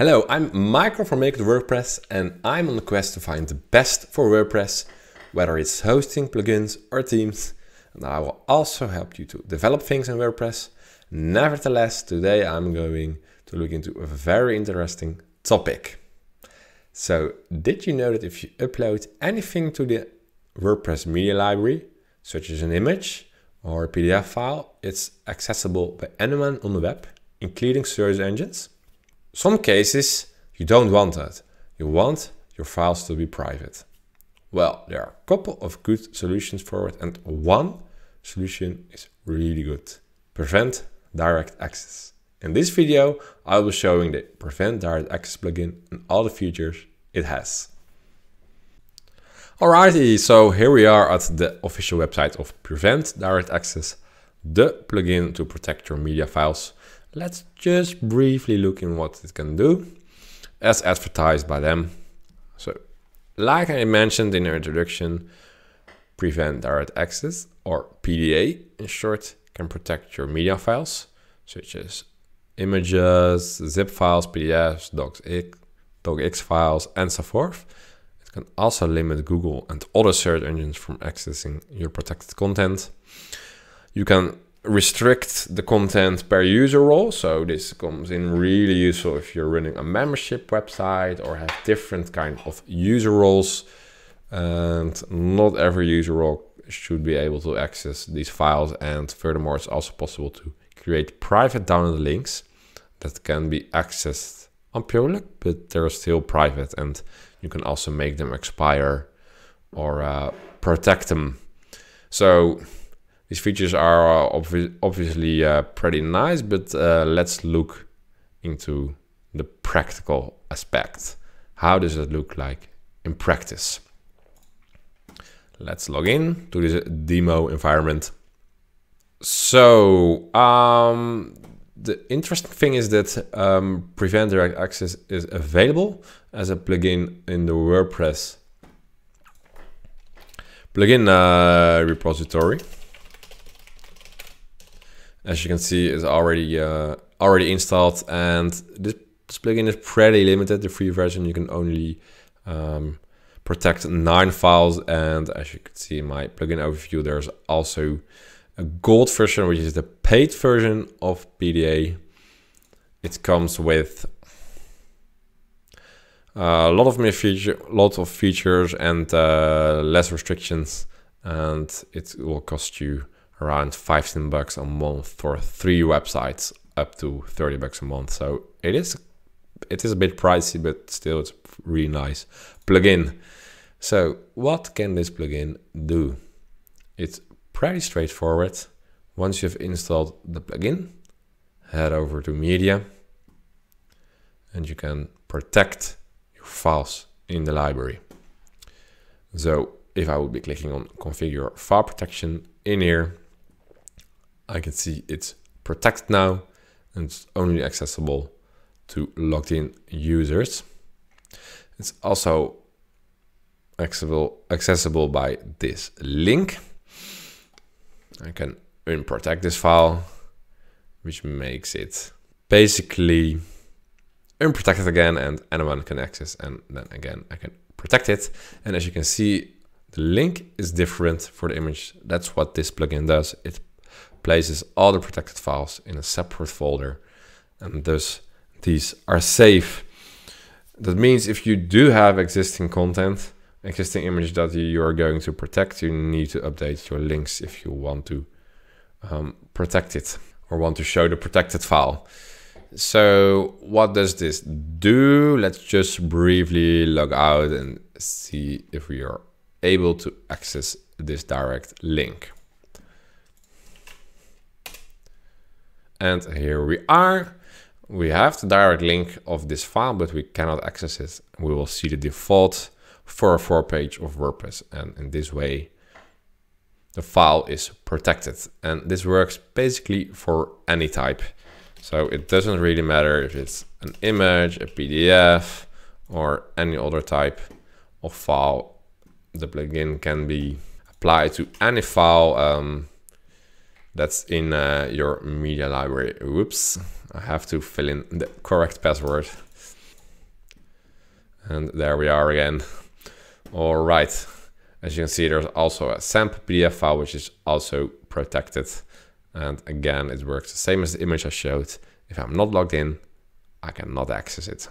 Hello, I'm Michael from Make It WorkPress and I'm on the quest to find the best for WordPress, whether it's hosting, plugins or themes. And I will also help you to develop things in WordPress. Nevertheless, today I'm going to look into a very interesting topic. So, did you know that if you upload anything to the WordPress media library, such as an image or a PDF file, it's accessible by anyone on the web, including search engines? Some cases you don't want that. You want your files to be private. Well, there are a couple of good solutions for it and one solution is really good. Prevent direct access. In this video, I will be showing the Prevent Direct Access plugin and all the features it has. Alrighty, so here we are at the official website of Prevent Direct Access, the plugin to protect your media files Let's just briefly look in what it can do as advertised by them. So like I mentioned in the introduction, prevent direct access or PDA in short can protect your media files such as images, zip files, PDFs, docx, docx files and so forth. It can also limit Google and other search engines from accessing your protected content. You can restrict the content per user role. So this comes in really useful if you're running a membership website or have different kind of user roles. And not every user role should be able to access these files. And furthermore, it's also possible to create private download links that can be accessed on public, but they're still private. And you can also make them expire or uh, protect them. So these features are uh, obvi obviously uh, pretty nice, but uh, let's look into the practical aspect. How does it look like in practice? Let's log in to this demo environment. So um, the interesting thing is that um, Prevent Direct Access is available as a plugin in the WordPress plugin uh, repository as you can see, is already uh, already installed, and this, this, plugin is pretty limited. The free version you can only um, protect nine files, and as you can see in my plugin overview, there's also a gold version, which is the paid version of PDA. It comes with a lot of feature, lot of features and uh, less restrictions, and it will cost you around 15 bucks a month for three websites up to 30 bucks a month. So it is it is a bit pricey, but still it's really nice plugin. So what can this plugin do? It's pretty straightforward. Once you've installed the plugin, head over to media and you can protect your files in the library. So if I would be clicking on configure file protection in here, I can see it's protected now and it's only accessible to logged in users. It's also accessible, accessible by this link. I can unprotect this file, which makes it basically unprotected again and anyone can access and then again I can protect it. And as you can see, the link is different for the image. That's what this plugin does. It places all the protected files in a separate folder and thus these are safe. That means if you do have existing content, existing image that you are going to protect, you need to update your links if you want to um, protect it or want to show the protected file. So what does this do? Let's just briefly log out and see if we are able to access this direct link. And here we are. We have the direct link of this file, but we cannot access it. We will see the default 404 page of WordPress. And in this way, the file is protected. And this works basically for any type. So it doesn't really matter if it's an image, a PDF, or any other type of file. The plugin can be applied to any file. Um, that's in uh, your media library. Whoops, I have to fill in the correct password. And there we are again. All right. As you can see, there's also a SAMP PDF file, which is also protected. And again, it works the same as the image I showed. If I'm not logged in, I cannot access it.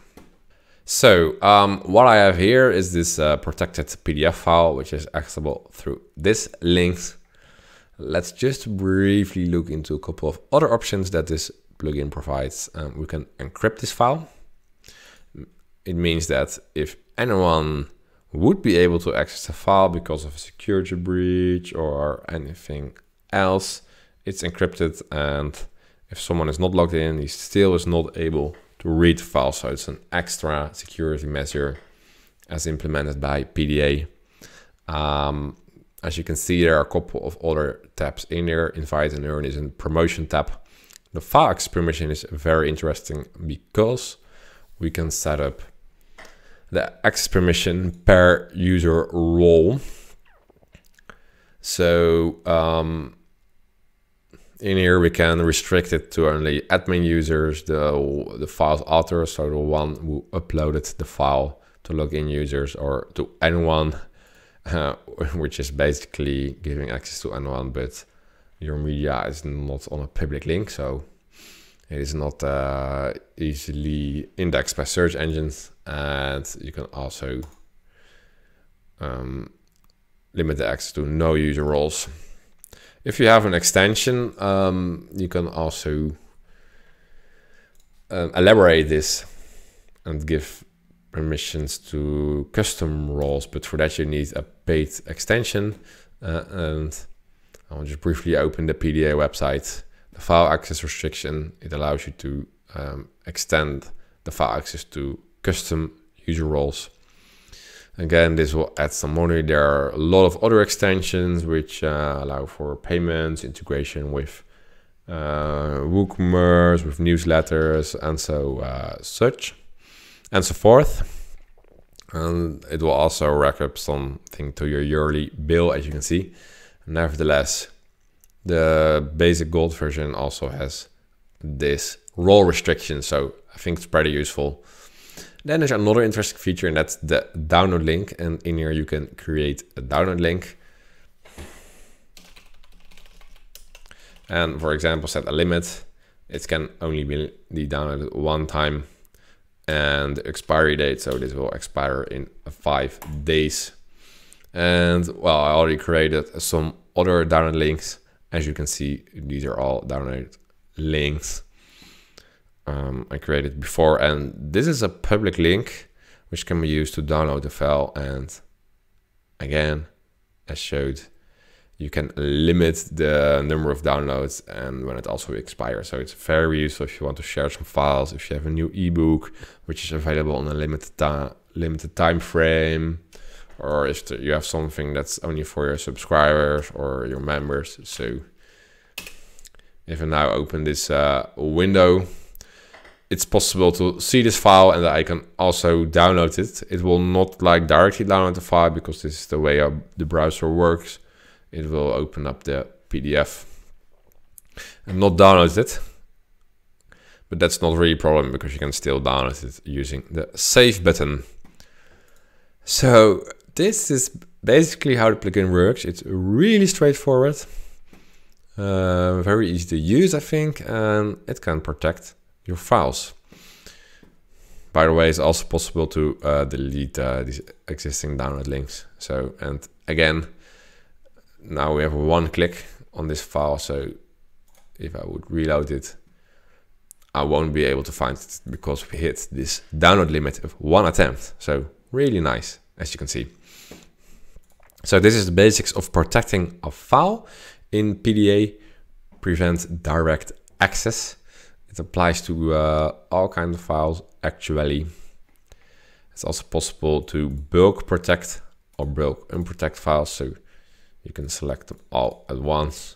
So um, what I have here is this uh, protected PDF file, which is accessible through this link. Let's just briefly look into a couple of other options that this plugin provides. Um, we can encrypt this file. It means that if anyone would be able to access the file because of a security breach or anything else, it's encrypted and if someone is not logged in, he still is not able to read the file. So it's an extra security measure as implemented by PDA. Um, as you can see, there are a couple of other tabs in there. Invite and earn is a promotion tab. The file permission is very interesting because we can set up the access permission per user role. So um, in here we can restrict it to only admin users, the, the file's author, so the one who uploaded the file to login users or to anyone, which is basically giving access to anyone, but your media is not on a public link, so it is not uh, easily indexed by search engines, and you can also um, limit the access to no user roles. If you have an extension, um, you can also um, elaborate this and give permissions to custom roles, but for that you need a paid extension. Uh, and I'll just briefly open the PDA website the file access restriction, it allows you to um, extend the file access to custom user roles. Again, this will add some money. There are a lot of other extensions which uh, allow for payments, integration with uh, WooCommerce, with newsletters, and so uh, such, and so forth. And it will also rack up something to your yearly bill, as you can see. Nevertheless, the basic gold version also has this role restriction, so I think it's pretty useful. Then there's another interesting feature, and that's the download link. And in here, you can create a download link. And for example, set a limit. It can only be downloaded one time. And expiry date, so this will expire in five days. And well, I already created some other download links. As you can see, these are all download links um, I created before. And this is a public link which can be used to download the file. And again, as showed, you can limit the number of downloads and when it also expires. So it's very useful if you want to share some files, if you have a new ebook, which is available on a limited, limited time frame, or if you have something that's only for your subscribers or your members. So if I now open this uh, window, it's possible to see this file and I can also download it. It will not like directly download the file because this is the way the browser works. It will open up the PDF and not download it. But that's not really a problem because you can still download it using the save button. So this is basically how the plugin works. It's really straightforward, uh, very easy to use, I think, and it can protect your files. By the way, it's also possible to uh, delete uh, these existing download links. So, and again, now we have one click on this file. So if I would reload it, I won't be able to find it because we hit this download limit of one attempt. So really nice, as you can see. So this is the basics of protecting a file in PDA, prevent direct access. It applies to uh, all kinds of files actually. It's also possible to bulk protect or bulk unprotect files. So you can select them all at once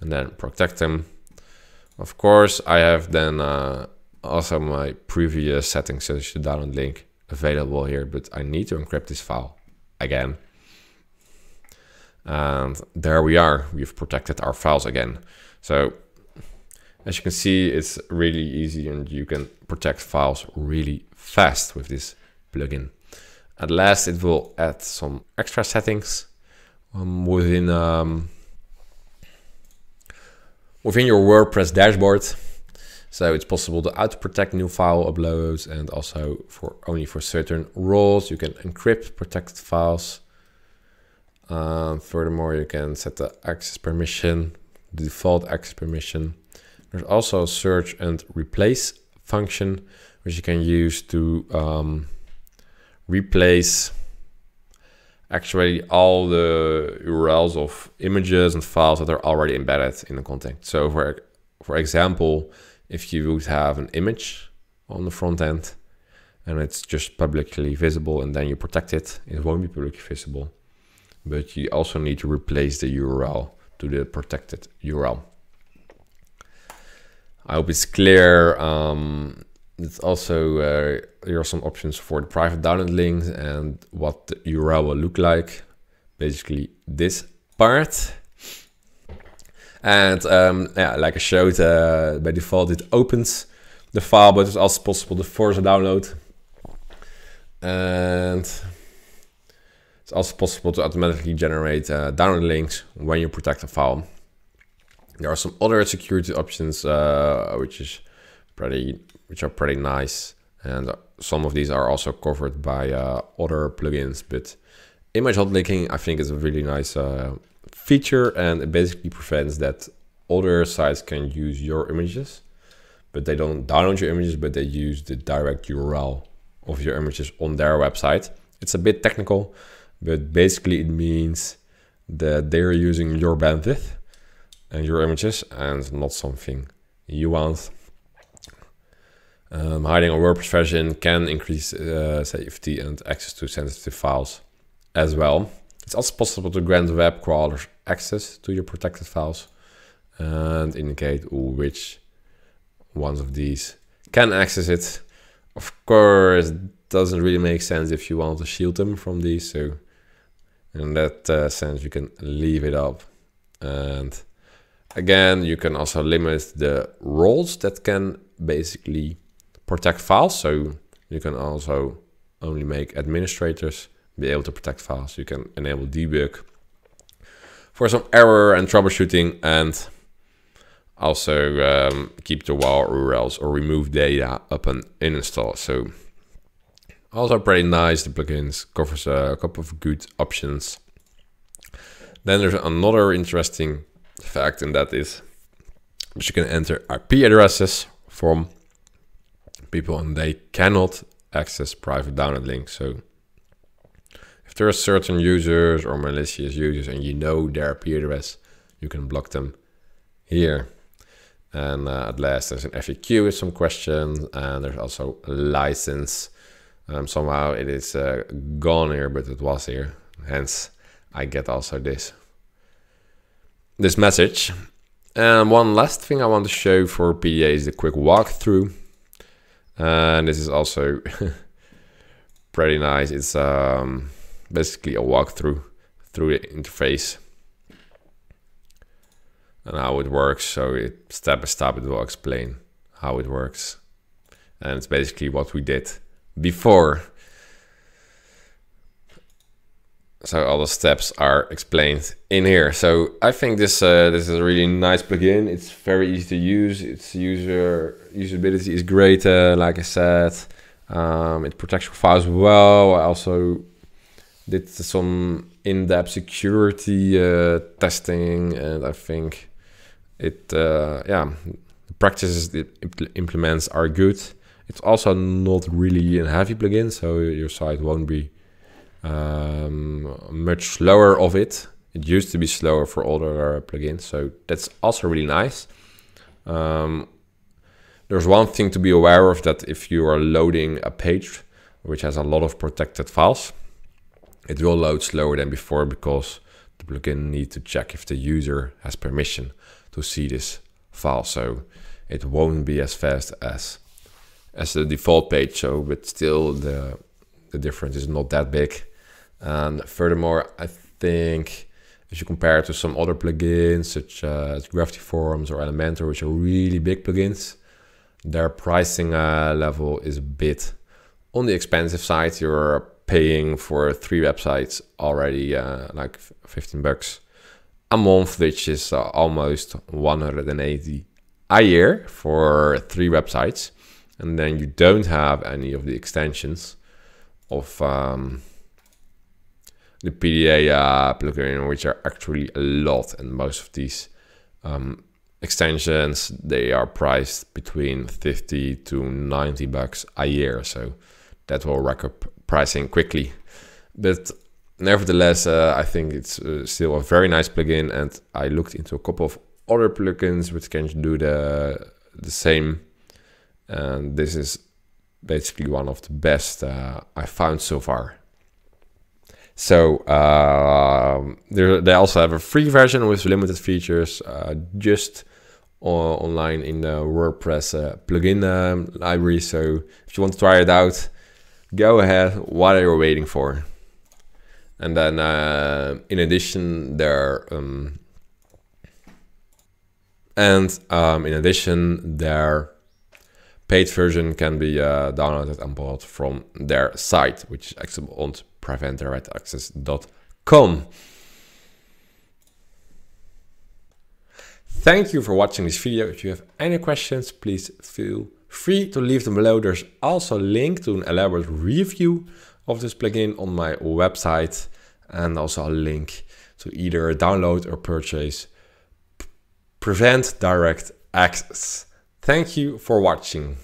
and then protect them. Of course, I have then uh, also my previous settings, so the download link available here, but I need to encrypt this file again. And there we are, we've protected our files again. So as you can see, it's really easy and you can protect files really fast with this plugin. At last, it will add some extra settings um, within um, within your WordPress dashboard. So it's possible to auto protect new file uploads and also for only for certain roles you can encrypt protected files. Um, furthermore, you can set the access permission, the default access permission. There's also a search and replace function, which you can use to um, replace actually all the URLs of images and files that are already embedded in the content. So for, for example, if you would have an image on the front end and it's just publicly visible and then you protect it, it won't be publicly visible. But you also need to replace the URL to the protected URL. I hope it's clear. Um, it's also uh, there are some options for the private download links and what the URL will look like. Basically, this part. And um, yeah, like I showed, uh, by default it opens the file, but it's also possible to force a download. And it's also possible to automatically generate uh, download links when you protect a file. There are some other security options, uh, which is pretty which are pretty nice. And some of these are also covered by uh, other plugins, but image hot linking I think is a really nice uh, feature and it basically prevents that other sites can use your images, but they don't download your images, but they use the direct URL of your images on their website. It's a bit technical, but basically it means that they're using your bandwidth and your images and not something you want. Um, hiding a WordPress version can increase uh, safety and access to sensitive files as well. It's also possible to grant web crawlers access to your protected files and indicate which ones of these can access it. Of course, it doesn't really make sense if you want to shield them from these. So in that uh, sense, you can leave it up. And again, you can also limit the roles that can basically protect files. So you can also only make administrators be able to protect files. You can enable debug for some error and troubleshooting and also um, keep the WAR URLs or remove data up and install. So also pretty nice. The plugins covers a couple of good options. Then there's another interesting fact and that is that you can enter IP addresses from people and they cannot access private download links. So if there are certain users or malicious users and you know their IP address, you can block them here. And uh, at last, there's an FAQ with some questions, and there's also license. Um, somehow it is uh, gone here, but it was here. Hence, I get also this this message. And one last thing I want to show for PDA is the quick walkthrough. And this is also pretty nice. It's um, basically a walkthrough through the interface and how it works. So it, step by step, it will explain how it works. And it's basically what we did before. So all the steps are explained in here. So I think this uh, this is a really nice plugin. It's very easy to use. Its user usability is great. Uh, like I said, um, it protects your files well. I also did some in-depth security uh, testing, and I think it uh, yeah the practices it implements are good. It's also not really a heavy plugin, so your site won't be um, much slower of it. It used to be slower for older plugins, so that's also really nice. Um, there's one thing to be aware of that if you are loading a page which has a lot of protected files, it will load slower than before because the plugin needs to check if the user has permission to see this file. So it won't be as fast as as the default page. So, but still the the difference is not that big. And furthermore, I think if you compare it to some other plugins such as Gravity Forms or Elementor, which are really big plugins, their pricing uh, level is a bit on the expensive side. You're paying for three websites already uh, like 15 bucks a month, which is uh, almost 180 a year for three websites. And then you don't have any of the extensions of um, the PDA uh, plugin, which are actually a lot. And most of these um, extensions, they are priced between 50 to 90 bucks a year. So that will rack up pricing quickly. But nevertheless, uh, I think it's uh, still a very nice plugin. And I looked into a couple of other plugins which can do the, the same. And this is basically one of the best uh, I found so far. So uh, they also have a free version with limited features, uh, just online in the WordPress uh, plugin um, library. So if you want to try it out, go ahead. What are you waiting for? And then uh, in addition, there um, and um, in addition, their paid version can be uh, downloaded and bought from their site, which is accessible preventdirect.access.com. Thank you for watching this video. If you have any questions, please feel free to leave them below. There's also a link to an elaborate review of this plugin on my website and also a link to either download or purchase Prevent Direct Access. Thank you for watching.